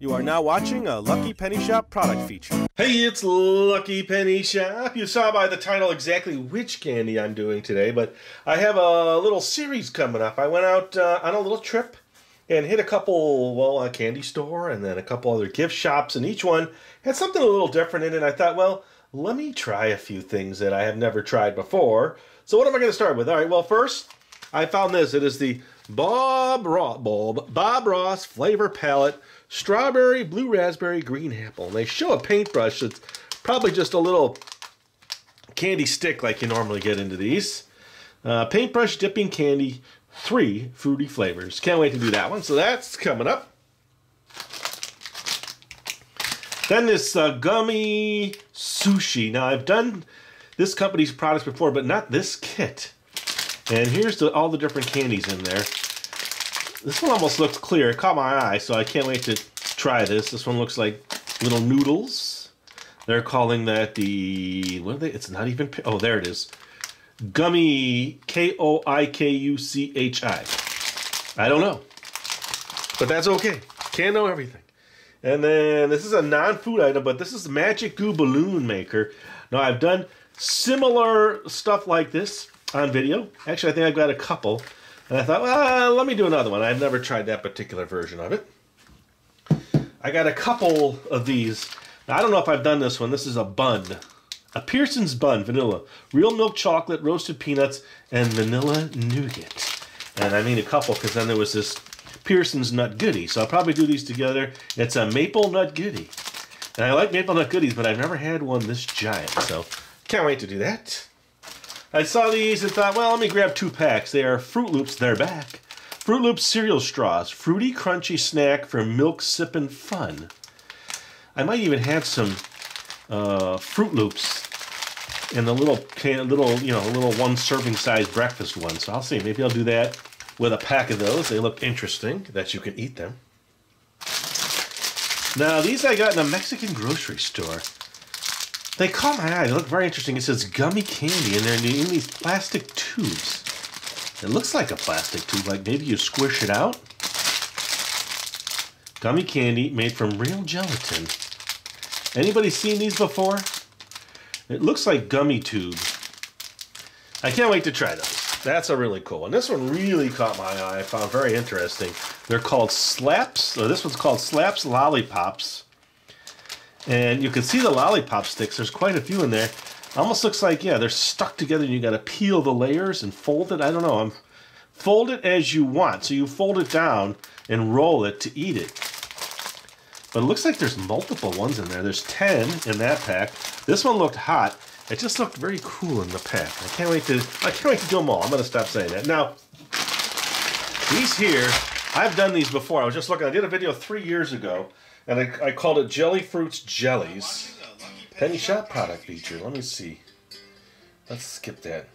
You are now watching a Lucky Penny Shop product feature. Hey, it's Lucky Penny Shop. You saw by the title exactly which candy I'm doing today, but I have a little series coming up. I went out uh, on a little trip and hit a couple, well, a candy store and then a couple other gift shops, and each one had something a little different in it. I thought, well, let me try a few things that I have never tried before. So what am I going to start with? All right, well, first, I found this. It is the Bob Ross, Bob, Bob Ross Flavor Palette Strawberry, Blue Raspberry, Green Apple. And they show a paintbrush that's probably just a little candy stick like you normally get into these. Uh, paintbrush dipping candy, three fruity flavors. Can't wait to do that one. So that's coming up. Then this uh, gummy sushi. Now I've done this company's products before, but not this kit. And here's the, all the different candies in there. This one almost looks clear. It caught my eye, so I can't wait to try this. This one looks like little noodles. They're calling that the, what are they? It's not even, oh, there it is. Gummy, K-O-I-K-U-C-H-I. I don't know. But that's okay. Can't know everything. And then this is a non-food item, but this is Magic Goo Balloon Maker. Now, I've done similar stuff like this on video. Actually, I think I've got a couple. And I thought, well, let me do another one. I've never tried that particular version of it. I got a couple of these. Now, I don't know if I've done this one. This is a bun. A Pearson's bun, vanilla. Real milk chocolate, roasted peanuts, and vanilla nougat. And I mean a couple because then there was this Pearson's Nut Goodie. So I'll probably do these together. It's a maple nut goodie. And I like maple nut goodies, but I've never had one this giant. So can't wait to do that. I saw these and thought, well, let me grab two packs. They are Froot Loops, they're back. Froot Loops cereal straws, fruity, crunchy snack for milk sipping fun. I might even have some uh, Froot Loops in the little, can, little, you know, little one serving size breakfast one. So I'll see. Maybe I'll do that with a pack of those. They look interesting that you can eat them. Now these I got in a Mexican grocery store. They caught my eye. They look very interesting. It says gummy candy, and they're in these plastic tubes. It looks like a plastic tube, like maybe you squish it out. Gummy candy made from real gelatin. Anybody seen these before? It looks like gummy tube. I can't wait to try those. That's a really cool one. This one really caught my eye. I found very interesting. They're called Slaps. Or this one's called Slaps Lollipops. And you can see the lollipop sticks. There's quite a few in there. Almost looks like, yeah, they're stuck together and you got to peel the layers and fold it. I don't know. I'm, fold it as you want. So you fold it down and roll it to eat it. But it looks like there's multiple ones in there. There's 10 in that pack. This one looked hot. It just looked very cool in the pack. I can't wait to I can't wait to do them all. I'm gonna stop saying that. Now, these here, I've done these before. I was just looking, I did a video three years ago and I, I called it Jelly Fruits Jellies. Penny Shop product feature. Let me see. Let's skip that.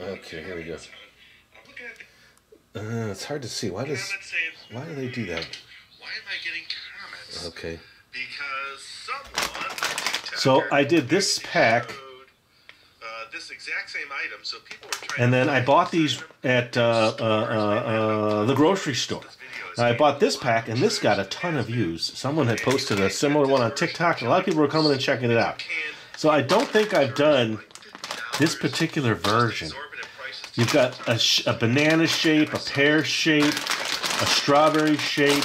Okay, here we go. Uh, it's hard to see. Why does why do they do that? Why am I getting comments? Okay. Because someone. So I did this pack. Exact same item, so people were trying And then I bought these at uh, uh, uh, uh, the grocery store. I bought this pack, and this got a ton of views. Someone had posted a similar one on TikTok, and a lot of people were coming and checking it out. So I don't think I've done this particular version. You've got a, sh- a banana shape, a pear shape, a strawberry shape,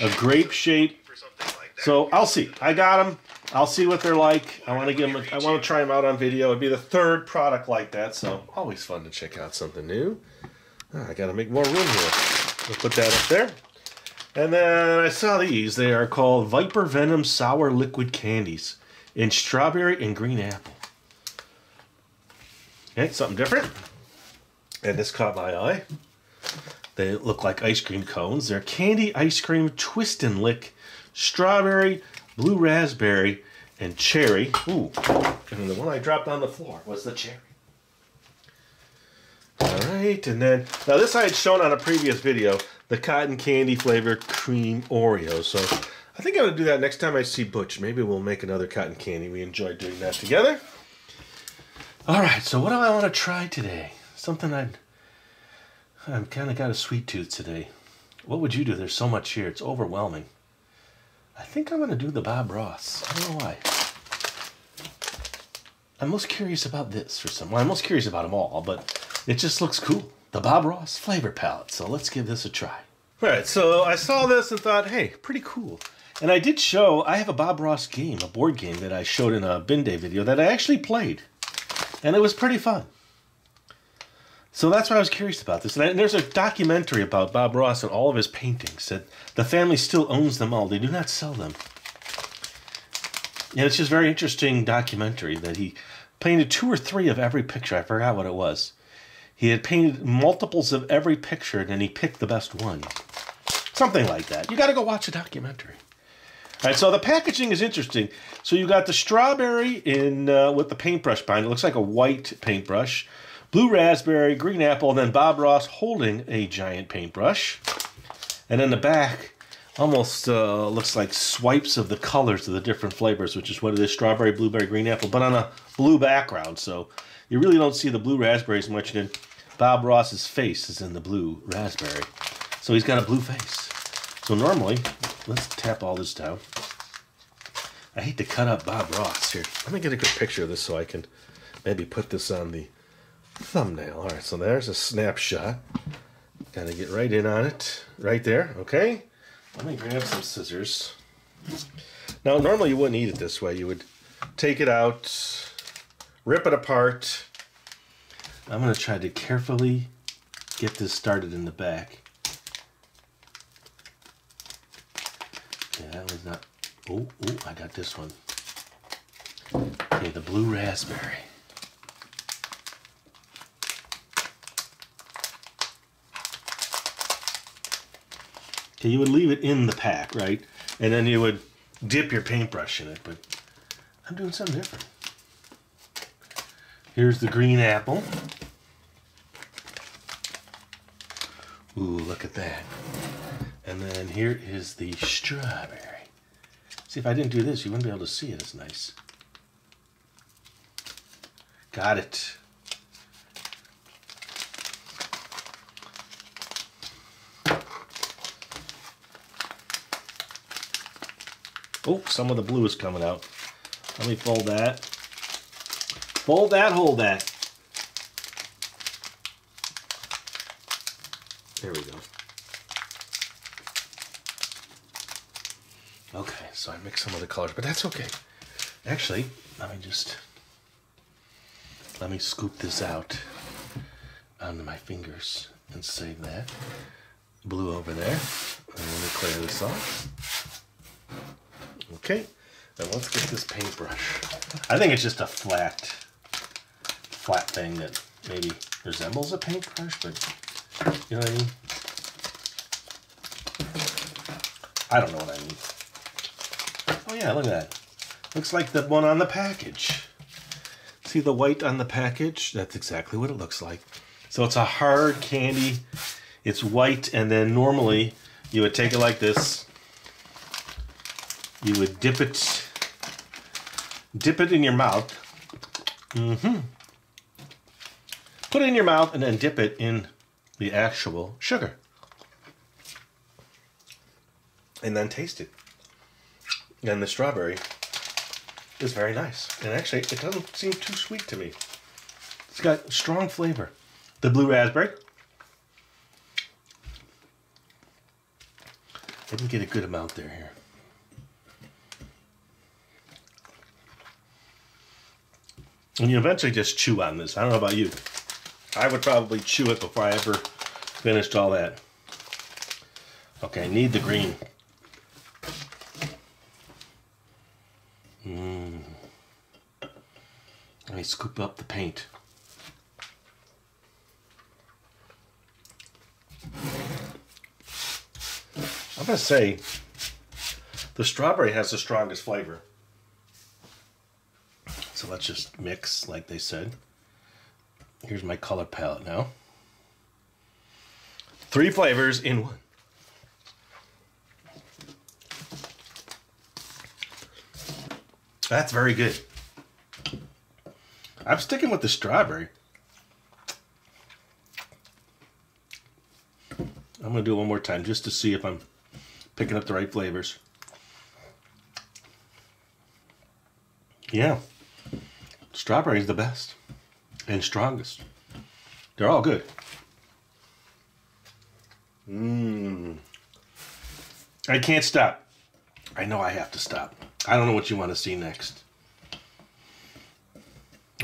a grape shape. For something like that. So I'll see. I got them. I'll see what they're like. I want to give them. A, I want to try them out on video. It'd be the third product like that, so always fun to check out something new. Ah, I got to make more room here. We'll put that up there. And then I saw these. They are called Viper Venom Sour Liquid Candies in strawberry and green apple. Okay, something different. And this caught my eye. They look like ice cream cones. They're candy ice cream twist and lick, strawberry, blue raspberry, and cherry. Ooh, and the one I dropped on the floor was the cherry. All right, and then now this I had shown on a previous video, the cotton candy flavored cream Oreo. So I think I'm gonna do that next time I see Butch. Maybe we'll make another cotton candy. We enjoy doing that together. All right, so what do I want to try today? Something I've kind of got a sweet tooth today. What would you do? There's so much here. It's overwhelming. I think I'm going to do the Bob Ross. I don't know why. I'm most curious about this for some. Well, I'm most curious about them all, but it just looks cool. The Bob Ross flavor palette. So let's give this a try. All right, so I saw this and thought, hey, pretty cool. And I did show, I have a Bob Ross game, a board game that I showed in a bin day video that I actually played. And it was pretty fun. So that's why I was curious about this. And, there's a documentary about Bob Ross and all of his paintings. That the family still owns them all. They do not sell them. And it's just very interesting documentary that he painted two or three of every picture. I forgot what it was. He had painted multiples of every picture, and then he picked the best one. Something like that. You got to go watch a documentary. All right, so the packaging is interesting. So you got the strawberry in uh, with the paintbrush behind it. Looks like a white paintbrush. Blue raspberry, green apple, and then Bob Ross holding a giant paintbrush. And in the back, almost uh, looks like swipes of the colors of the different flavors, which is what it is, strawberry, blueberry, green apple, but on a blue background. So you really don't see the blue raspberries much. And Bob Ross's face is in the blue raspberry. So he's got a blue face. So normally, let's tap all this down. I hate to cut up Bob Ross here. Let me get a good picture of this so I can maybe put this on the thumbnail. All right, so there's a snapshot. Got to get right in on it. Right there, okay? Let me grab some scissors. Now, normally you wouldn't eat it this way. You would take it out, rip it apart. I'm going to try to carefully get this started in the back. Yeah, that was not. Oh, oh, I got this one. Okay, the blue raspberry. Okay, you would leave it in the pack, right? And then you would dip your paintbrush in it, but I'm doing something different. Here's the green apple. Ooh, look at that. And then here is the strawberry. See, if I didn't do this, you wouldn't be able to see it as nice. Got it. Oh, some of the blue is coming out. Let me fold that. Fold that, hold that. There we go. Okay, so I mixed some of the colors, but that's okay. Actually, let me just, let me scoop this out onto my fingers and save that. Blue over there. And let me clear this off. Okay, now let's get this paintbrush. I think it's just a flat, flat thing that maybe resembles a paintbrush, but you know what I mean? I don't know what I mean. Oh yeah, look at that. Looks like the one on the package. See the white on the package? That's exactly what it looks like. So it's a hard candy. It's white, and then normally you would take it like this. You would dip it, dip it in your mouth. Mm-hmm. Put it in your mouth and then dip it in the actual sugar. And then taste it. And the strawberry is very nice. And actually, it doesn't seem too sweet to me. It's got strong flavor. The blue raspberry. I didn't get a good amount there here. And you eventually just chew on this. I don't know about you. I would probably chew it before I ever finished all that. Okay, I need the green. Mm. Let me scoop up the paint. I'm going to say the strawberry has the strongest flavor. Let's just mix like they said. Here's my color palette now. Three flavors in one. That's very good. I'm sticking with the strawberry. I'm gonna do it one more time just to see if I'm picking up the right flavors. Yeah, strawberry's the best and strongest. They're all good. Mmm. I can't stop. I know I have to stop. I don't know what you want to see next.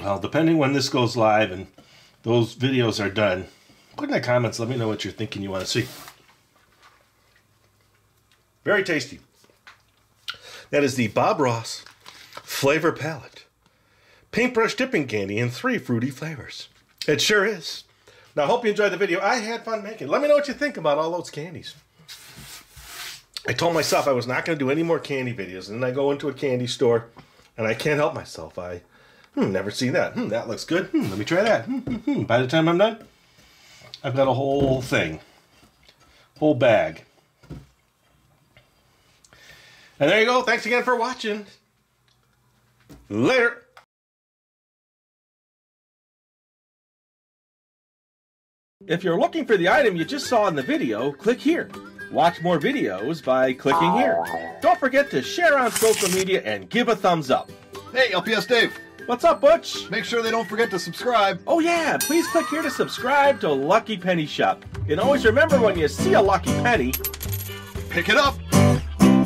Well, depending when this goes live and those videos are done, put in the comments. Let me know what you're thinking you want to see. Very tasty. That is the Bob Ross Flavor Palette. Paintbrush dipping candy in three fruity flavors. It sure is. Now, I hope you enjoyed the video. I had fun making it. Let me know what you think about all those candies. I told myself I was not going to do any more candy videos. And then I go into a candy store and I can't help myself. I hmm, never see that. Hmm, that looks good. Hmm, let me try that. Hmm, hmm, hmm. By the time I'm done, I've got a whole thing, whole bag. And there you go. Thanks again for watching. Later. If you're looking for the item you just saw in the video, click here. Watch more videos by clicking here. Don't forget to share on social media and give a thumbs up. Hey, LPS Dave, What's up, Butch? make sure they don't forget to subscribe. Oh yeah, please click here to subscribe to Lucky Penny Shop. And always remember when you see a lucky penny, Pick it up.